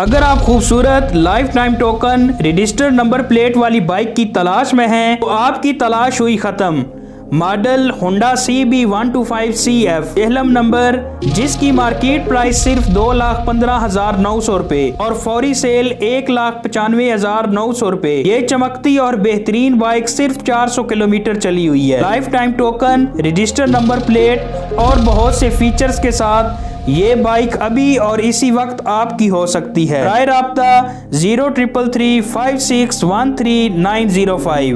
अगर आप खूबसूरत life time token registered number plate वाली बाइक की तलाश में हैं तो आपकी तलाश हुई खत्म। Model Honda C B one two five C F एहलम number जिसकी मार्केट प्राइस सिर्फ़ दो लाख पंद्रह हज़ार नौ सौ रूपए और फौरी सेल एक लाख पचानवे हज़ार नौ सौ रूपए। ये चमकती और बेहतरीन बाइक सिर्फ़ चार सौ किलोमीटर चली हुई है। Life time token register number plate और बहुत से फीचर्स के साथ ये बाइक अभी और इसी वक्त आपकी हो सकती है। राय रबता zero triple three five six one three nine zero five